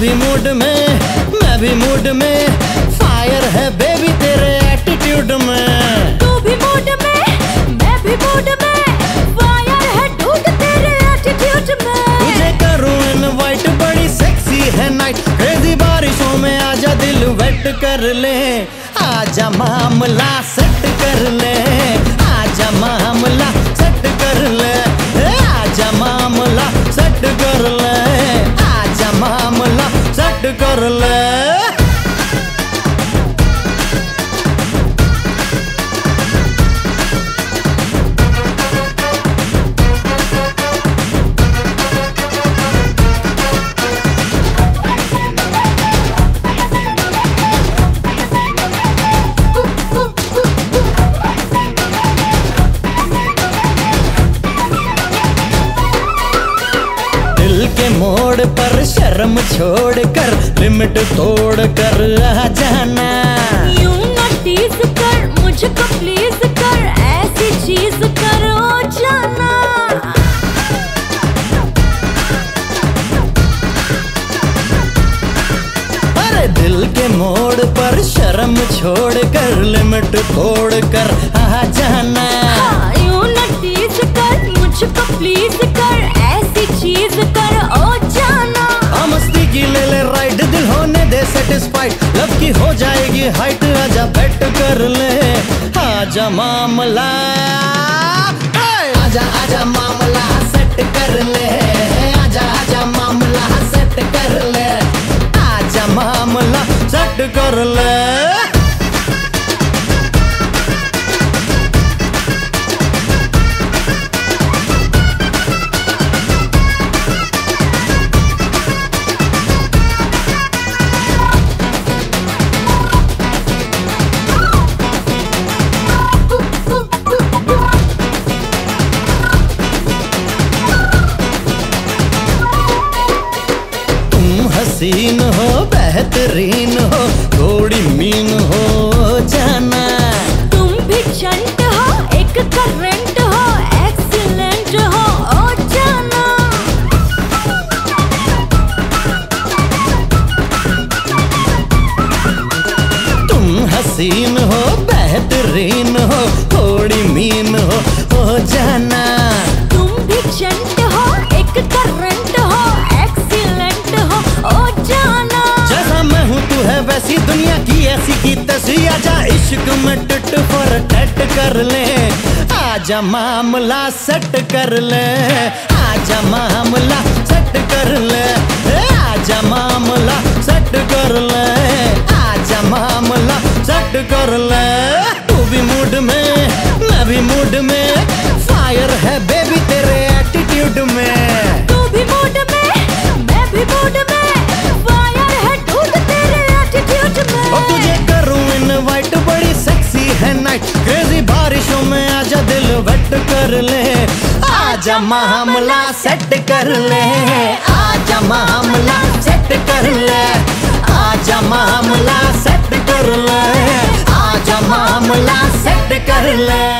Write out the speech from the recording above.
भी मूड में मैं भी मूड में फायर है बेबी तेरे। कर ले। आजा मामला सेट कर ले। मोड़ पर शर्म छोड़ कर लिमिट तोड़ कर आ जाना। यूँ ना कर मुझको प्लीज़ कर ऐसी चीज़ करो जाना। अरे दिल के मोड़ पर शर्म छोड़ कर लिमिट तोड़ कर आ आजा मामला। आजा आजा मामला सेट कर ले। आजा आजा मामला सेट कर ले। आजा मामला सेट कर ले। हसीन हो बेहतरीन हो थोड़ी मीन हो जाना। तुम भी चंट हो एक करंट हो एक्सीलेंट हो ओ जाना। तुम हसीन हो बेहतरीन हो इश्क में टट पर टट कर ले। आजा मामला सेट कर ले। आजा मामला सेट कर ले। आजा मामला सेट कर ले। आजा मामला सेट कर ले। तू भी मूड में, मैं भी मूड में। कर ले। आजा मामला सेट कर ले। आजा मामला सेट कर ले। आजा मामला सेट कर ले। आजा मामला सेट कर ले।